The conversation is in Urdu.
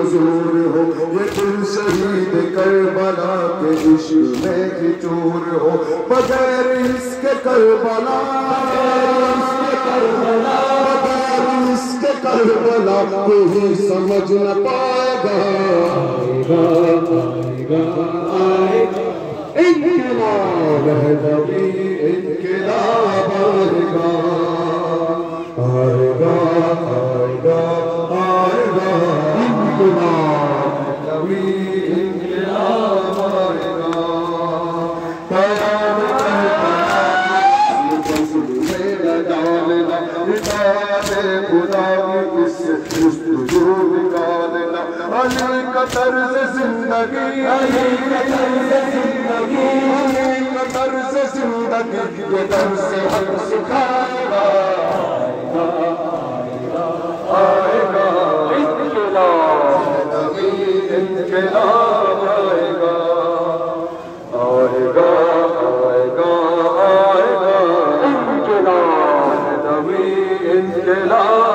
حضور ہو، یہ دل شہید کربلا کے عشق میں ہی چور ہو۔ بغیر اس کے کربلا، بغیر اس کے کربلا، کوئی سمجھ نہ پائے گا۔ انقلاب ہے نبی، انقلاب آئے گا طرز زندگی علی کا طرز زندگی علی کا طرز زندگی یہ درس حق سکھائے گا لا